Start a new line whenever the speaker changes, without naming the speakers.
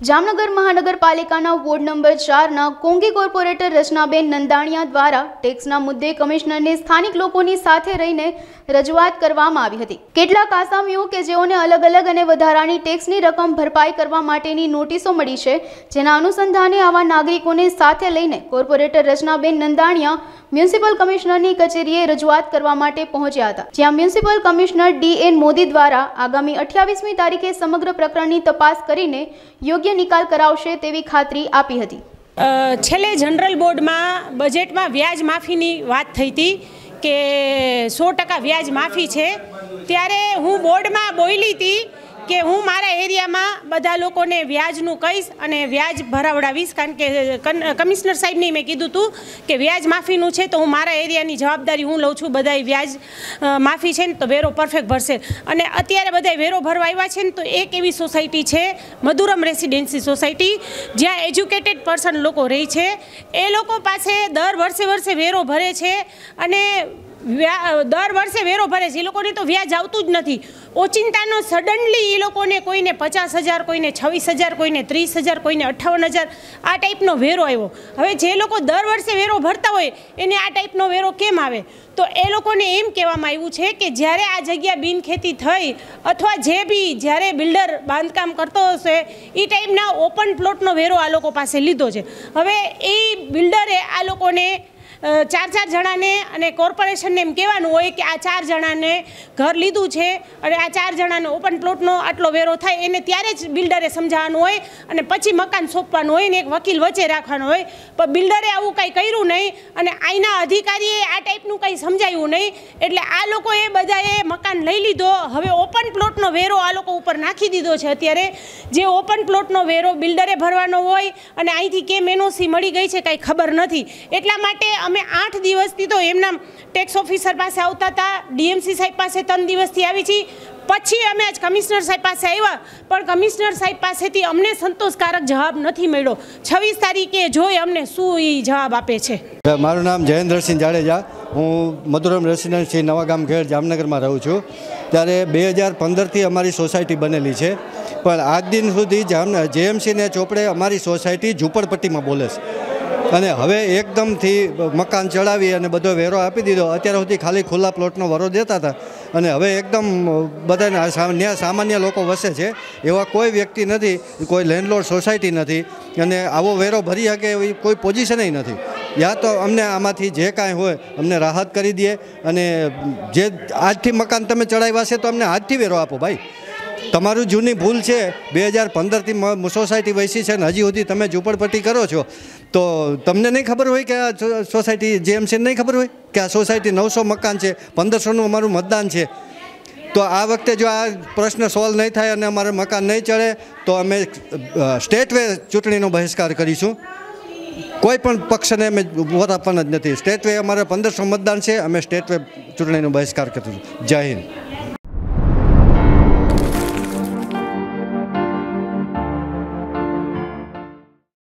જામનગર મહાનગરપાલિકાના ward number ચારના કોંગી corporator Rachnaben Nandaniya દ્વારા ટેક્સના મુદ્દે કમિશનરને સ્થાનિક લોકોની સાથે રહીને રજૂઆત કરવામાં આવી હતી. કેટલાક આસામીઓ કે જેઓને અલગ અલગ અને વધારાની ટેક્સની રકમ ભરપાઈ કરવા માટેની નોટિસો મળી છે, જેના અનુસંધાને આવા નાગરિકોને સાથે લઈને કોર્પોરેટર રચનાબેન નંદાણીયા મ્યુનિસિપલ કમિશનરની કચેરીએ રજૂઆત કરવા માટે પહોંચ્યા હતા. જ્યાં municipal commissioner D N Modi દ્વારા આગામી અઠ્યાવીસમી તારીખે સમગ્ર પ્રકરણની તપાસ કરીને યોગ્ય નિકાલ કરાવશે તેવી ખાતરી આપી હતી.
છેલ્લે જનરલ બોર્ડમાં બજેટમાં વ્યાજ માફીની વાત થઈ હતી કે સો ટકા વ્યાજ માફી છે. ત્યારે હું બોર્ડમાં બોલી હતી કે હું મારા એરિયામાં બધા લોકોને વ્યાજનું કહીશ અને વ્યાજ ભરાવડાવીશ. કારણ કે કમિશનર સાહેબને મેં કીધું હતું કે વ્યાજ માફીનું છે તો હું મારા એરિયાની જવાબદારી હું લઉં છું. બધાય વ્યાજ માફી છે ને તો વેરો પરફેક્ટ ભરશે. અને અત્યારે બધાય વેરો ભરવા આવ્યા છે ને તો એક એવી સોસાયટી છે, મધુરમ રેસિડેન્સી સોસાયટી, જ્યાં એજ્યુકેટેડ પર્સન લોકો રહે છે. એ લોકો પાસે દર વર્ષે વર્ષે વેરો ભરે છે અને દર વર્ષે વેરો ભરે છે. એ લોકોને તો વ્યાજ આવતું જ નથી. ઓચિંતાનો સડનલી એ લોકોને કોઈને પચાસ હજાર, કોઈને છવ્વીસ હજાર, કોઈને ત્રીસ હજાર, કોઈને અઠ્ઠાવન હજાર આ ટાઈપનો વેરો આવ્યો. હવે જે લોકો દર વર્ષે વેરો ભરતા હોય, એને આ ટાઈપનો વેરો કેમ આવે? તો એ લોકોને એમ કહેવામાં આવ્યું છે કે જ્યારે આ જગ્યા બિનખેતી થઈ અથવા જે બી જ્યારે બિલ્ડર બાંધકામ કરતો હશે એ ટાઈપના ઓપન પ્લોટનો વેરો આ લોકો પાસે લીધો છે. હવે એ બિલ્ડરે આ લોકોને ચાર ચાર જણાને અને કોર્પોરેશનને એમ કહેવાનું હોય કે આ ચાર જણાને ઘર લીધું છે અને આ ચાર જણાને ઓપન પ્લોટનો આટલો વેરો થાય એને ત્યારે જ બિલ્ડરે સમજાવવાનું હોય અને પછી મકાન સોંપવાનું હોય ને એક વકીલ વચ્ચે રાખવાનો હોય. પણ બિલ્ડરે આવું કંઈ કર્યું નહીં અને અહીંના અધિકારીએ આ ટાઈપનું કંઈ સમજાયું નહીં. એટલે આ લોકોએ બધાએ મકાન લઈ લીધો. હવે ઓપન પ્લોટનો વેરો આ લોકો ઉપર નાખી દીધો છે અત્યારે. જે ઓપન પ્લોટનો વેરો બિલ્ડરે ભરવાનો હોય અને અહીંથી કેમ એનઓસી મળી ગઈ છે કાંઈ ખબર નથી. એટલા માટે અમે આઠ દિવસથી તો એમના ટેક્સ ઓફિસર પાસે આવતા હતા ડીએમસી સાહેબ પાસે ત્રણ દિવસથી આવી છીએ પછી અમે આજ કમિશનર સાહેબ પાસે આવ્યા, પણ કમિશનર સાહેબ પાસેથી અમને સંતોષકારક જવાબ નથી મળ્યો. છવ્વીસ તારીખે જોઈ અમને શું એ જવાબ આપે છે.
મારું નામ જયેન્દ્રસિંહ જાડેજા. હું મધુરમ રેસિડેન્સી નવાગામ ઘેર જામનગરમાં રહું છું. ત્યારે બે હજાર પંદરથી અમારી સોસાયટી બનેલી છે. પણ આજ દિન સુધી જામ જેએમસીને ચોપડે અમારી સોસાયટી ઝૂંપડપટ્ટીમાં બોલે છે. અને હવે એકદમથી મકાન ચડાવી અને બધો વેરો આપી દીધો. અત્યાર સુધી ખાલી ખુલ્લા પ્લોટનો વરો દેતા હતા. અને હવે એકદમ બધાને ન્યા સામાન્ય લોકો વસે છે. એવા કોઈ વ્યક્તિ નથી, કોઈ લેન્ડલોર્ડ સોસાયટી નથી. અને આવો વેરો ભરી શકે એવી કોઈ પોઝિશનય નથી. યા તો અમને આમાંથી જે કાંઈ હોય, અમને રાહત કરી દે. અને જે આજથી મકાન તમે ચડાવ્યા છે, તો અમને આજથી વેરો આપો ભાઈ. તમારું જૂની ભૂલ છે, બે હજાર પંદરથી સોસાયટી વૈસી છે ને હજી સુધી તમે ઝૂંપડપટ્ટી કરો છો. તો તમને નહીં ખબર હોય કે આ સોસાયટી જેએમસીને નહીં ખબર હોય કે આ સોસાયટી નવસો મકાન છે, પંદરસોનું અમારું મતદાન છે. તો આ વખતે જો આ પ્રશ્ન સોલ્વ નહીં થાય અને અમારે મકાન નહીં ચડે, તો અમે સ્ટેટ વે ચૂંટણીનો બહિષ્કાર કરીશું. કોઈ પણ પક્ષને અમે વોટ આપવાના જ નથી. સ્ટેટ વે અમારે પંદરસો મતદાન છે, અમે સ્ટેટ વે ચૂંટણીનો બહિષ્કાર કરીશું. જય હિન્દ.